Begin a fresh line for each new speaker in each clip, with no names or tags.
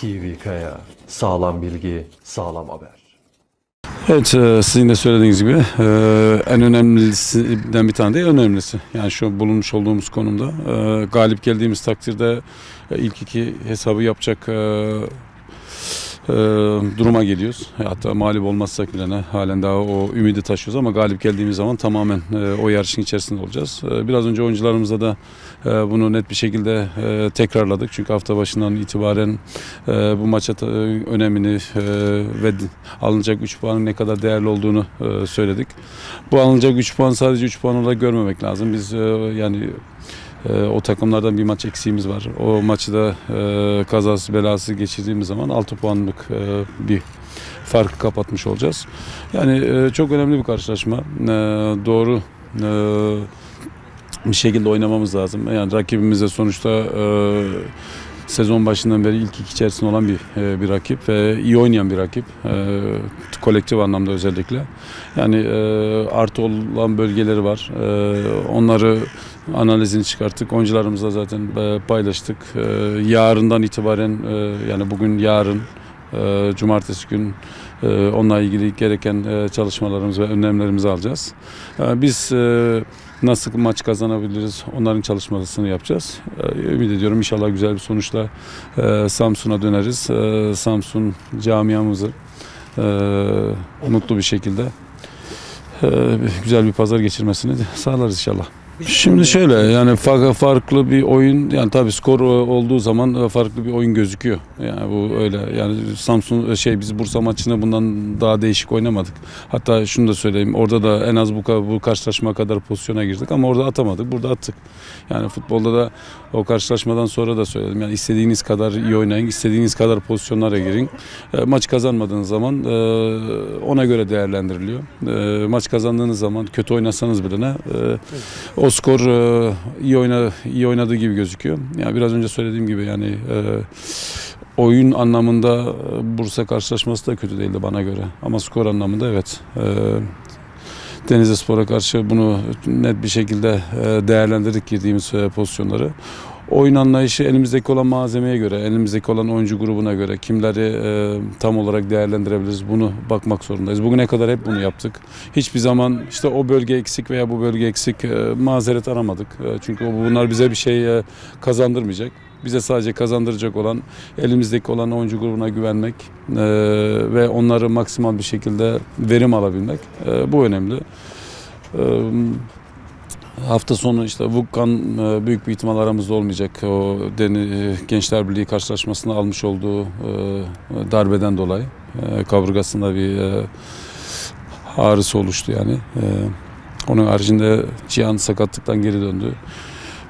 TV Kaya. Sağlam bilgi, sağlam haber.
Evet e, sizin de söylediğiniz gibi e, en önemlisinden bir tane de önemlisi. Yani şu bulunmuş olduğumuz konumda e, galip geldiğimiz takdirde ilk iki hesabı yapacak e, e, duruma geliyoruz. Hatta mağlup olmazsak bile ne, halen daha o ümidi taşıyoruz ama galip geldiğimiz zaman tamamen e, o yarışın içerisinde olacağız. E, biraz önce oyuncularımızla da e, bunu net bir şekilde e, tekrarladık. Çünkü hafta başından itibaren e, bu maça ta- önemini e, ve alınacak 3 puanın ne kadar değerli olduğunu e, söyledik. Bu alınacak 3 puan sadece 3 puan olarak görmemek lazım. Biz e, yani e, o takımlardan bir maç eksiğimiz var. O maçı da e, kazası belası geçirdiğimiz zaman 6 puanlık e, bir farkı kapatmış olacağız. Yani e, çok önemli bir karşılaşma. E, doğru e, bir şekilde oynamamız lazım. Yani rakibimiz de sonuçta e, sezon başından beri ilk iki içerisinde olan bir e, bir rakip ve iyi oynayan bir rakip. E, kolektif anlamda özellikle. Yani e, artı olan bölgeleri var. E, onları analizini çıkarttık. Oyuncularımızla zaten e, paylaştık. E, yarından itibaren e, yani bugün yarın e, cumartesi gün e, onunla ilgili gereken e, çalışmalarımızı ve önlemlerimizi alacağız. E, biz e, nasıl maç kazanabiliriz onların çalışmasını yapacağız. E, ümit ediyorum inşallah güzel bir sonuçla e, Samsun'a döneriz. Samsun camiamızı e, mutlu bir şekilde güzel bir pazar geçirmesini sağlarız inşallah. Şimdi şöyle yani fa- farklı bir oyun yani tabii skor olduğu zaman e, farklı bir oyun gözüküyor. Yani bu öyle yani Samsun e, şey biz Bursa maçını bundan daha değişik oynamadık. Hatta şunu da söyleyeyim orada da en az bu bu karşılaşma kadar pozisyona girdik ama orada atamadık. Burada attık. Yani futbolda da o karşılaşmadan sonra da söyledim. Yani istediğiniz kadar iyi oynayın, istediğiniz kadar pozisyonlara girin. E, maç kazanmadığınız zaman e, ona göre değerlendiriliyor. E, maç kazandığınız zaman kötü oynasanız bile ne e, o skor e, iyi oyna iyi oynadığı gibi gözüküyor. Yani biraz önce söylediğim gibi yani e, oyun anlamında e, Bursa karşılaşması da kötü değildi bana göre. Ama skor anlamında evet. E, Denizli Spor'a karşı bunu net bir şekilde e, değerlendirdik girdiğimiz e, pozisyonları. Oyun anlayışı elimizdeki olan malzemeye göre, elimizdeki olan oyuncu grubuna göre kimleri e, tam olarak değerlendirebiliriz bunu bakmak zorundayız. Bugüne kadar hep bunu yaptık. Hiçbir zaman işte o bölge eksik veya bu bölge eksik e, mazeret aramadık. E, çünkü bunlar bize bir şey e, kazandırmayacak. Bize sadece kazandıracak olan elimizdeki olan oyuncu grubuna güvenmek e, ve onları maksimal bir şekilde verim alabilmek. E, bu önemli. E, Hafta sonu işte Vulkan e, büyük bir ihtimal aramızda olmayacak. O Deni, e, Gençler Birliği karşılaşmasında almış olduğu e, darbeden dolayı kaburgasında bir ağrısı oluştu yani. Onun haricinde Cihan sakatlıktan geri döndü.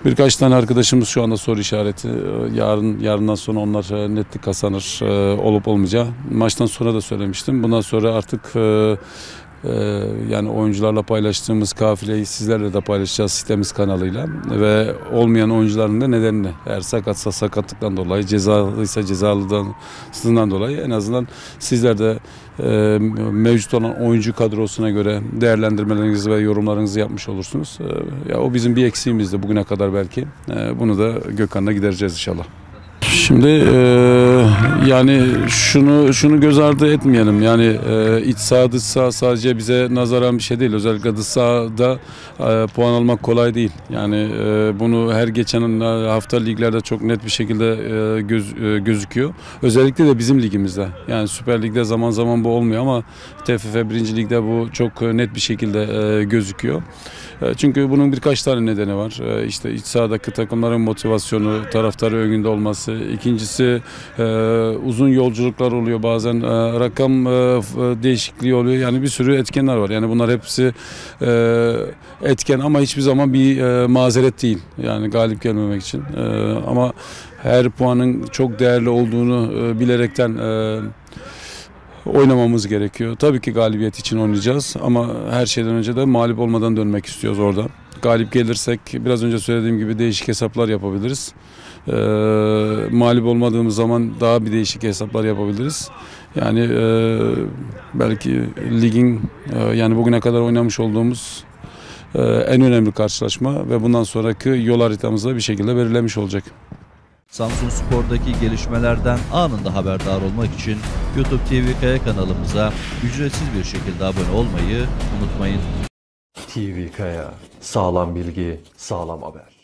Birkaç tane arkadaşımız şu anda soru işareti. E, Yarın yarından sonra onlar e, netlik kazanır e, olup olmayacağı. Maçtan sonra da söylemiştim. Bundan sonra artık e, ee, yani oyuncularla paylaştığımız kafileyi sizlerle de paylaşacağız sitemiz kanalıyla ve olmayan oyuncuların da nedenini eğer sakatsa sakatlıktan dolayı cezalıysa cezalıdan sızından dolayı en azından sizler de e, mevcut olan oyuncu kadrosuna göre değerlendirmelerinizi ve yorumlarınızı yapmış olursunuz. Ee, ya o bizim bir eksiğimizdi bugüne kadar belki. Ee, bunu da Gökhan'la gidereceğiz inşallah. Şimdi e, yani şunu şunu göz ardı etmeyelim. Yani e, iç saha dış saha sadece bize nazaran bir şey değil. Özellikle dış sahada e, puan almak kolay değil. Yani e, bunu her geçen hafta liglerde çok net bir şekilde e, göz, e, gözüküyor. Özellikle de bizim ligimizde. Yani Süper Lig'de zaman zaman bu olmuyor ama TFF 1. Lig'de bu çok net bir şekilde e, gözüküyor. E, Çünkü bunun birkaç tane nedeni var. E, İşte iç sahadaki takımların motivasyonu, taraftarı önünde olması. İkincisi e, uzun yolculuklar oluyor bazen. E, Rakam e, f- değişikliği oluyor. Yani bir sürü etkenler var. Yani bunlar hepsi e, etken ama hiçbir zaman bir e, mazeret değil. Yani galip gelmemek için. E, Ama her puanın çok değerli olduğunu e, bilerekten e, oynamamız gerekiyor. Tabii ki galibiyet için oynayacağız ama her şeyden önce de mağlup olmadan dönmek istiyoruz orada. Galip gelirsek biraz önce söylediğim gibi değişik hesaplar yapabiliriz. Ee, mağlup olmadığımız zaman daha bir değişik hesaplar yapabiliriz. Yani e, belki ligin e, yani bugüne kadar oynamış olduğumuz e, en önemli karşılaşma ve bundan sonraki yol haritamızda bir şekilde belirlemiş olacak.
Samsun Spor'daki gelişmelerden anında haberdar olmak için YouTube TV Kaya kanalımıza ücretsiz bir şekilde abone olmayı unutmayın.
TV Kaya. Sağlam bilgi, sağlam haber.